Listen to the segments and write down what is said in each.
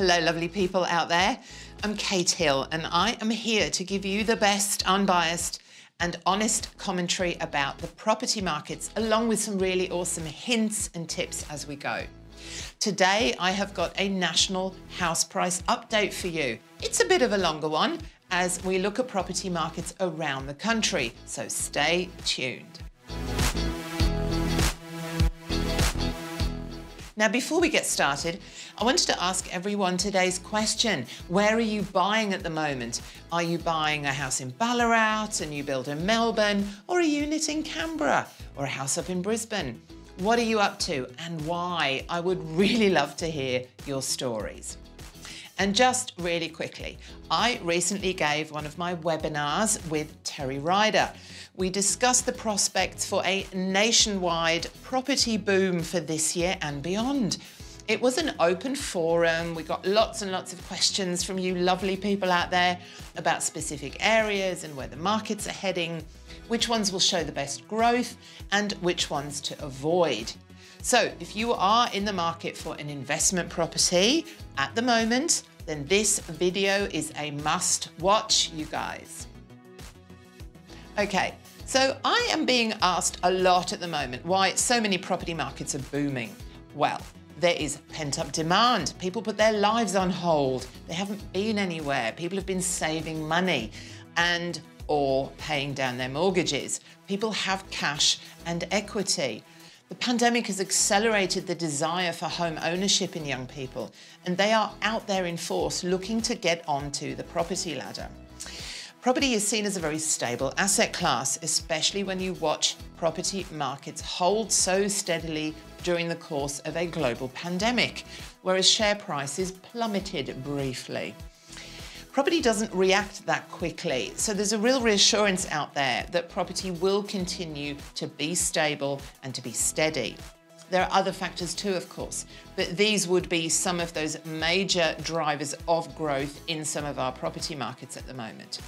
Hello, lovely people out there. I'm Kate Hill, and I am here to give you the best, unbiased, and honest commentary about the property markets, along with some really awesome hints and tips as we go. Today, I have got a national house price update for you. It's a bit of a longer one as we look at property markets around the country, so stay tuned. Now, before we get started, I wanted to ask everyone today's question. Where are you buying at the moment? Are you buying a house in Ballarat, a new build in Melbourne, or a unit in Canberra, or a house up in Brisbane? What are you up to and why? I would really love to hear your stories. And just really quickly, I recently gave one of my webinars with Terry Ryder. We discussed the prospects for a nationwide property boom for this year and beyond. It was an open forum. We got lots and lots of questions from you lovely people out there about specific areas and where the markets are heading, which ones will show the best growth, and which ones to avoid. So, if you are in the market for an investment property at the moment, then this video is a must watch, you guys. Okay, so I am being asked a lot at the moment why so many property markets are booming. Well, there is pent up demand. People put their lives on hold. They haven't been anywhere. People have been saving money and or paying down their mortgages. People have cash and equity. The pandemic has accelerated the desire for home ownership in young people, and they are out there in force looking to get onto the property ladder. Property is seen as a very stable asset class, especially when you watch property markets hold so steadily during the course of a global pandemic, whereas share prices plummeted briefly. Property doesn't react that quickly, so there's a real reassurance out there that property will continue to be stable and to be steady. There are other factors too, of course, but these would be some of those major drivers of growth in some of our property markets at the moment.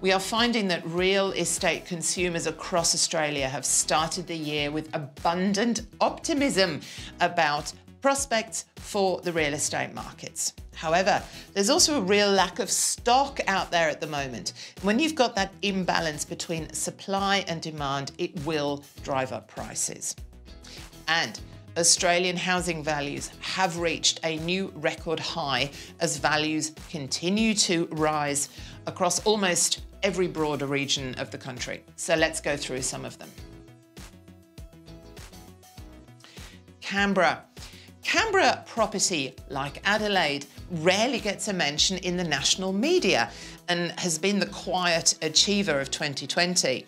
We are finding that real estate consumers across Australia have started the year with abundant optimism about prospects for the real estate markets. However, there's also a real lack of stock out there at the moment. When you've got that imbalance between supply and demand, it will drive up prices. And Australian housing values have reached a new record high as values continue to rise across almost every broader region of the country. So let's go through some of them. Canberra. Canberra property, like Adelaide, rarely gets a mention in the national media and has been the quiet achiever of 2020.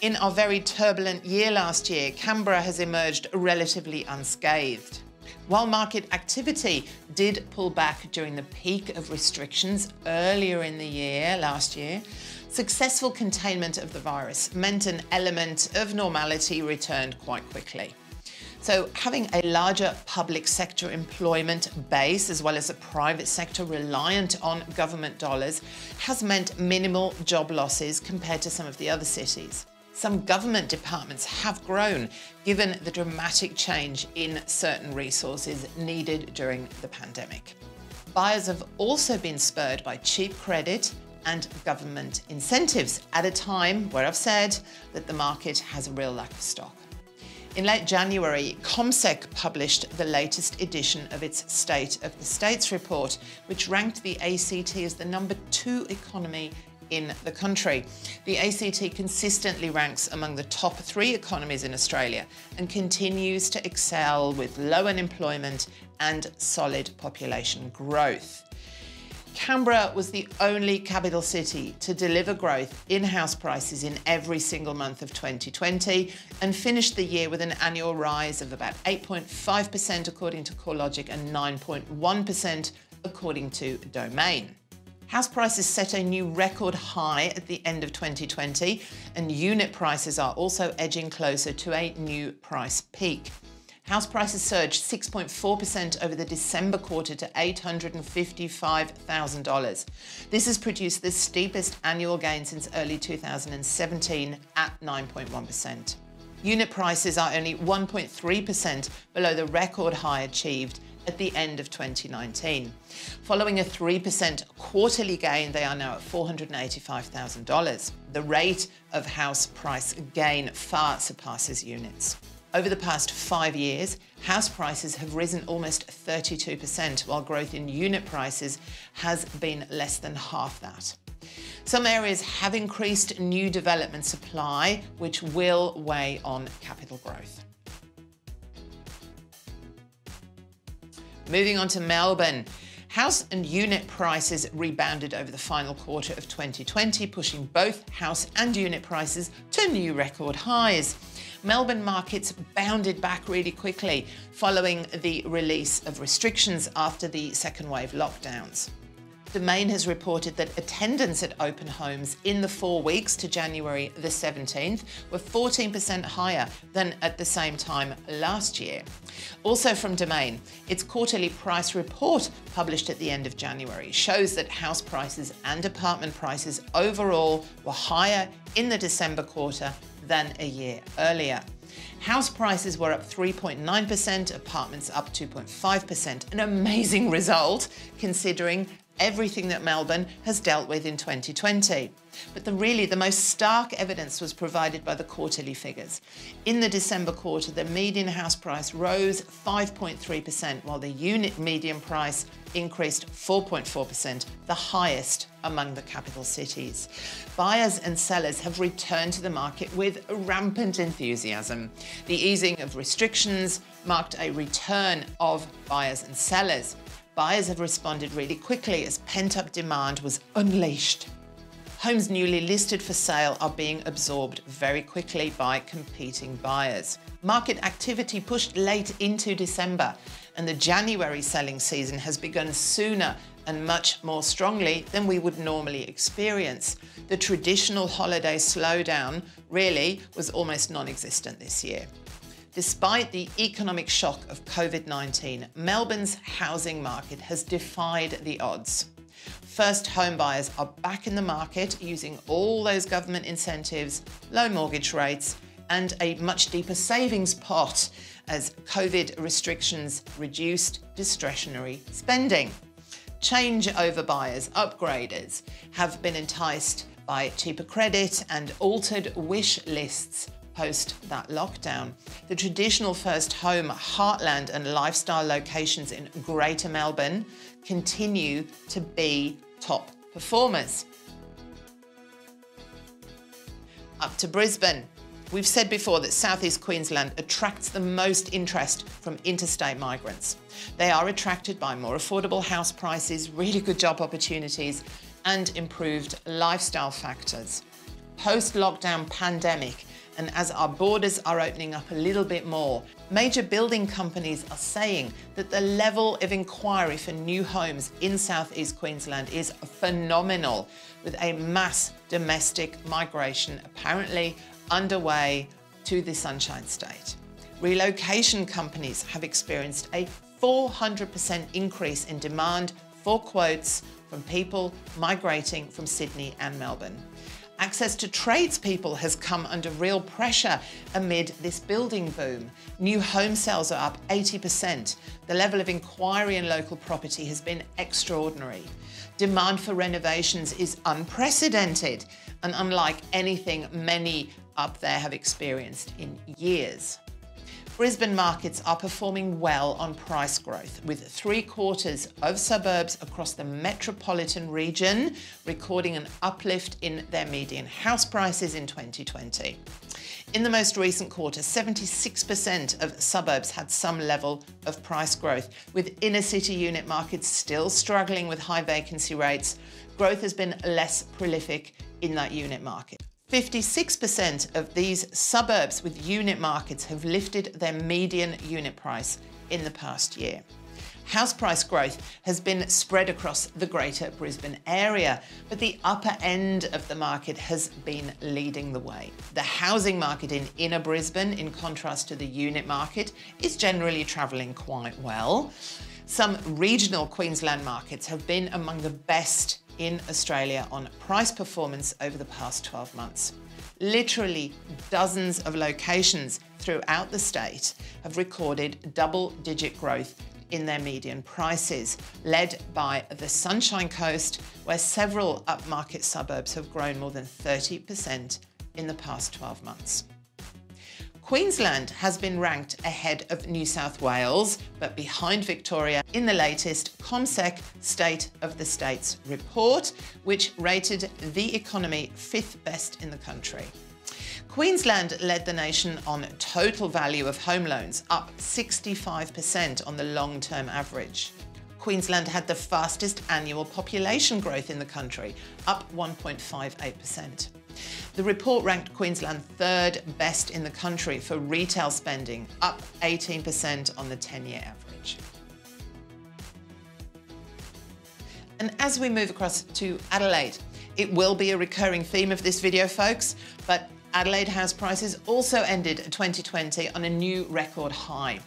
In our very turbulent year last year, Canberra has emerged relatively unscathed. While market activity did pull back during the peak of restrictions earlier in the year, last year, successful containment of the virus meant an element of normality returned quite quickly. So having a larger public sector employment base as well as a private sector reliant on government dollars has meant minimal job losses compared to some of the other cities. Some government departments have grown given the dramatic change in certain resources needed during the pandemic. Buyers have also been spurred by cheap credit and government incentives at a time where I've said that the market has a real lack of stock. In late January, CommSec published the latest edition of its State of the States report, which ranked the ACT as the number two economy in the country. The ACT consistently ranks among the top three economies in Australia and continues to excel with low unemployment and solid population growth. Canberra was the only capital city to deliver growth in house prices in every single month of 2020 and finished the year with an annual rise of about 8.5% according to CoreLogic and 9.1% according to Domain. House prices set a new record high at the end of 2020 and unit prices are also edging closer to a new price peak. House prices surged 6.4% over the December quarter to $855,000. This has produced the steepest annual gain since early 2017 at 9.1%. Unit prices are only 1.3% below the record high achieved at the end of 2019. Following a 3% quarterly gain, they are now at $485,000. The rate of house price gain far surpasses units. Over the past five years, house prices have risen almost 32%, while growth in unit prices has been less than half that. Some areas have increased new development supply, which will weigh on capital growth. Moving on to Melbourne. House and unit prices rebounded over the final quarter of 2020, pushing both house and unit prices to new record highs. Melbourne markets bounded back really quickly following the release of restrictions after the second wave lockdowns. Domain has reported that attendance at open homes in the four weeks to January the 17th were 14% higher than at the same time last year. Also from Domain, its quarterly price report published at the end of January shows that house prices and apartment prices overall were higher in the December quarter than a year earlier. House prices were up 3.9%, apartments up 2.5%, an amazing result considering everything that Melbourne has dealt with in 2020. But the, really, the most stark evidence was provided by the quarterly figures. In the December quarter, the median house price rose 5.3%, while the unit median price increased 4.4%, the highest among the capital cities. Buyers and sellers have returned to the market with rampant enthusiasm. The easing of restrictions marked a return of buyers and sellers. Buyers have responded really quickly as pent-up demand was unleashed. Homes newly listed for sale are being absorbed very quickly by competing buyers. Market activity pushed late into December, and the January selling season has begun sooner and much more strongly than we would normally experience. The traditional holiday slowdown really was almost non existent this year. Despite the economic shock of COVID 19, Melbourne's housing market has defied the odds. First home buyers are back in the market using all those government incentives, low mortgage rates, and a much deeper savings pot as COVID restrictions reduced discretionary spending. Changeover buyers, upgraders, have been enticed by cheaper credit and altered wish lists post that lockdown. The traditional first home, heartland and lifestyle locations in Greater Melbourne continue to be top performers. Up to Brisbane. We've said before that southeast Queensland attracts the most interest from interstate migrants. They are attracted by more affordable house prices, really good job opportunities, and improved lifestyle factors. Post lockdown pandemic, and as our borders are opening up a little bit more, major building companies are saying that the level of inquiry for new homes in southeast Queensland is phenomenal, with a mass domestic migration apparently underway to the Sunshine State. Relocation companies have experienced a 400% increase in demand for quotes from people migrating from Sydney and Melbourne. Access to tradespeople has come under real pressure amid this building boom. New home sales are up 80%. The level of inquiry in local property has been extraordinary. Demand for renovations is unprecedented and unlike anything many up there have experienced in years. Brisbane markets are performing well on price growth, with three quarters of suburbs across the metropolitan region recording an uplift in their median house prices in 2020. In the most recent quarter, 76% of suburbs had some level of price growth, with inner city unit markets still struggling with high vacancy rates. Growth has been less prolific in that unit market. 56% of these suburbs with unit markets have lifted their median unit price in the past year. House price growth has been spread across the greater Brisbane area, but the upper end of the market has been leading the way. The housing market in inner Brisbane, in contrast to the unit market, is generally travelling quite well. Some regional Queensland markets have been among the best in Australia on price performance over the past 12 months. Literally dozens of locations throughout the state have recorded double digit growth in their median prices, led by the Sunshine Coast, where several upmarket suburbs have grown more than 30% in the past 12 months. Queensland has been ranked ahead of New South Wales, but behind Victoria in the latest CommSec State of the States report, which rated the economy fifth best in the country. Queensland led the nation on total value of home loans, up 65% on the long term average. Queensland had the fastest annual population growth in the country, up 1.58%. The report ranked Queensland third best in the country for retail spending, up 18% on the 10 year average. And as we move across to Adelaide, it will be a recurring theme of this video, folks, but Adelaide house prices also ended 2020 on a new record high.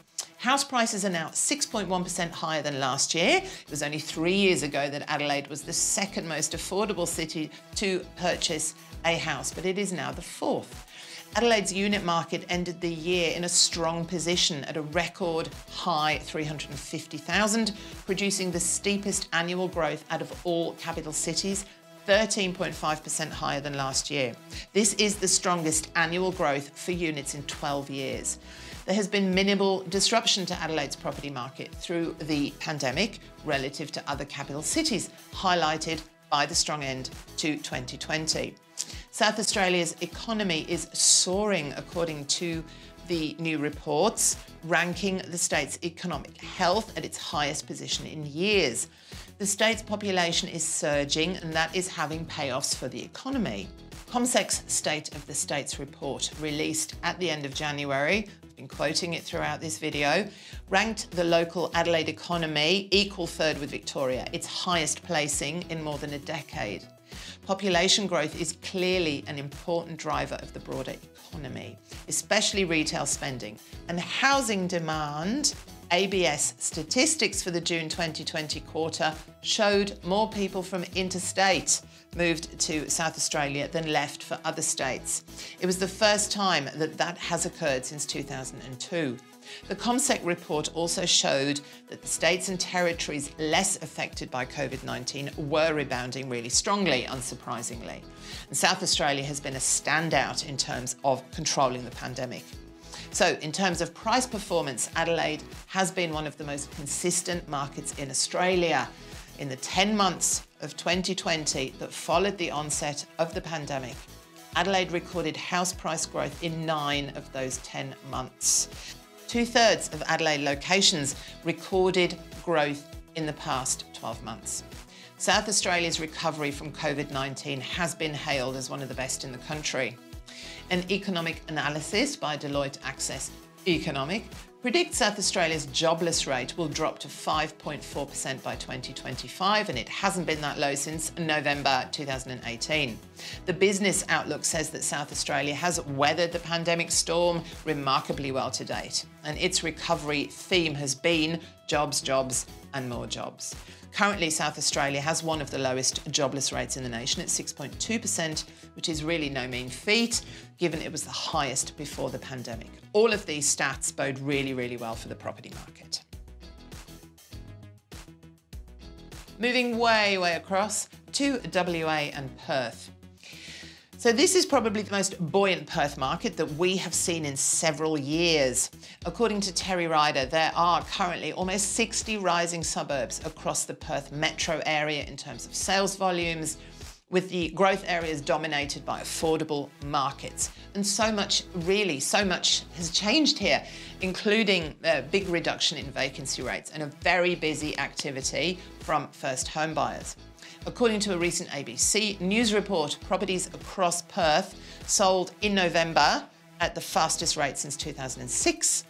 House prices are now 6.1% higher than last year. It was only three years ago that Adelaide was the second most affordable city to purchase a house, but it is now the fourth. Adelaide's unit market ended the year in a strong position at a record high 350,000, producing the steepest annual growth out of all capital cities 13.5% higher than last year. This is the strongest annual growth for units in 12 years. There has been minimal disruption to Adelaide's property market through the pandemic relative to other capital cities, highlighted by the strong end to 2020. South Australia's economy is soaring, according to the new reports, ranking the state's economic health at its highest position in years. The state's population is surging, and that is having payoffs for the economy. CommSec's State of the States report, released at the end of January, Been quoting it throughout this video, ranked the local Adelaide economy equal third with Victoria, its highest placing in more than a decade. Population growth is clearly an important driver of the broader economy, especially retail spending, and housing demand ABS statistics for the June 2020 quarter showed more people from interstate moved to South Australia then left for other states. It was the first time that that has occurred since 2002. The CommSec report also showed that the states and territories less affected by COVID 19 were rebounding really strongly, unsurprisingly. And South Australia has been a standout in terms of controlling the pandemic. So, in terms of price performance, Adelaide has been one of the most consistent markets in Australia. In the 10 months of 2020 that followed the onset of the pandemic, Adelaide recorded house price growth in nine of those 10 months. Two thirds of Adelaide locations recorded growth in the past 12 months. South Australia's recovery from COVID 19 has been hailed as one of the best in the country. An economic analysis by Deloitte Access Economic predicts South Australia's jobless rate will drop to 5.4% by 2025, and it hasn't been that low since November 2018. The business outlook says that South Australia has weathered the pandemic storm remarkably well to date, and its recovery theme has been jobs, jobs, and more jobs. Currently, South Australia has one of the lowest jobless rates in the nation at 6.2%, which is really no mean feat, given it was the highest before the pandemic. All of these stats bode really, really well for the property market. Moving way, way across to WA and Perth. So this is probably the most buoyant Perth market that we have seen in several years. According to Terry Ryder, there are currently almost 60 rising suburbs across the Perth metro area in terms of sales volumes, with the growth areas dominated by affordable markets. And so much, really, so much has changed here, including a big reduction in vacancy rates and a very busy activity from first home buyers. According to a recent ABC News report, properties across Perth sold in November at the fastest rate since 2006.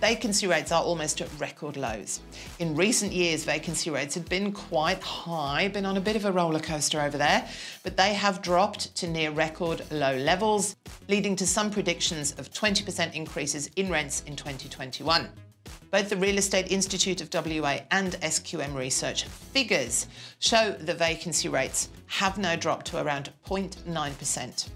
Vacancy rates are almost at record lows. In recent years, vacancy rates had been quite high, been on a bit of a roller coaster over there, but they have dropped to near record low levels, leading to some predictions of 20% increases in rents in 2021. Both the Real Estate Institute of WA and SQM Research figures show the vacancy rates have now dropped to around 0.9%.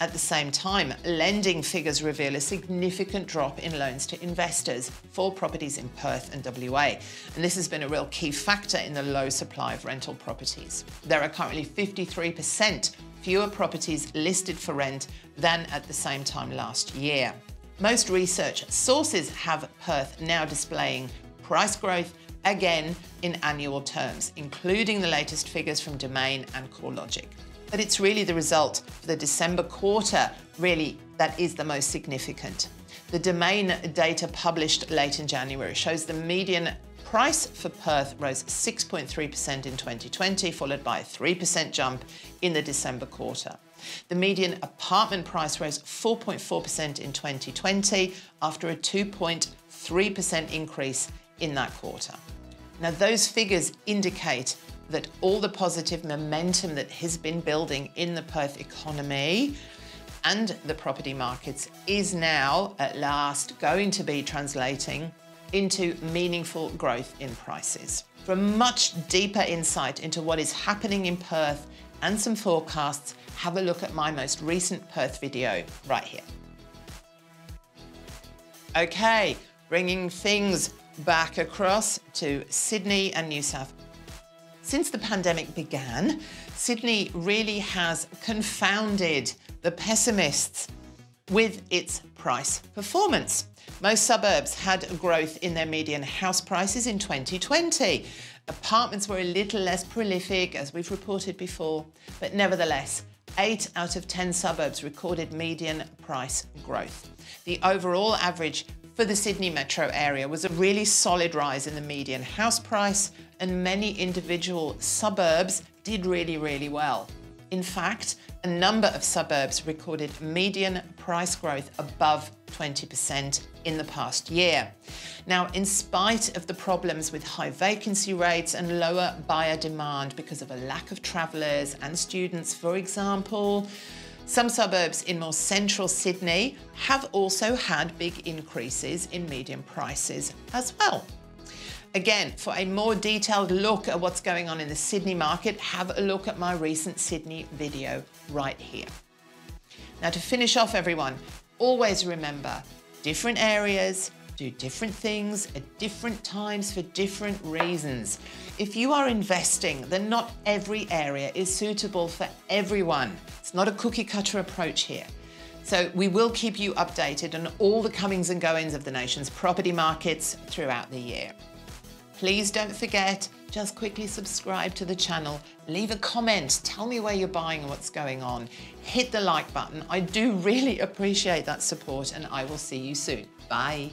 At the same time, lending figures reveal a significant drop in loans to investors for properties in Perth and WA. And this has been a real key factor in the low supply of rental properties. There are currently 53% fewer properties listed for rent than at the same time last year. Most research sources have Perth now displaying price growth again in annual terms, including the latest figures from Domain and CoreLogic. But it's really the result for the December quarter, really, that is the most significant. The Domain data published late in January shows the median price for Perth rose 6.3% in 2020, followed by a 3% jump in the December quarter. The median apartment price rose 4.4% in 2020 after a 2.3% increase in that quarter. Now, those figures indicate that all the positive momentum that has been building in the Perth economy and the property markets is now at last going to be translating into meaningful growth in prices. For much deeper insight into what is happening in Perth and some forecasts, have a look at my most recent Perth video right here. Okay, bringing things back across to Sydney and New South. Since the pandemic began, Sydney really has confounded the pessimists with its price performance. Most suburbs had growth in their median house prices in 2020. Apartments were a little less prolific, as we've reported before, but nevertheless, eight out of 10 suburbs recorded median price growth. The overall average for the Sydney metro area was a really solid rise in the median house price, and many individual suburbs did really, really well. In fact, a number of suburbs recorded median price growth above 20% in the past year. Now, in spite of the problems with high vacancy rates and lower buyer demand because of a lack of travellers and students, for example, some suburbs in more central Sydney have also had big increases in median prices as well. Again, for a more detailed look at what's going on in the Sydney market, have a look at my recent Sydney video right here. Now to finish off everyone, always remember, different areas do different things at different times for different reasons. If you are investing, then not every area is suitable for everyone. It's not a cookie cutter approach here. So we will keep you updated on all the comings and goings of the nation's property markets throughout the year. Please don't forget, just quickly subscribe to the channel, leave a comment, tell me where you're buying and what's going on. Hit the like button. I do really appreciate that support and I will see you soon. Bye.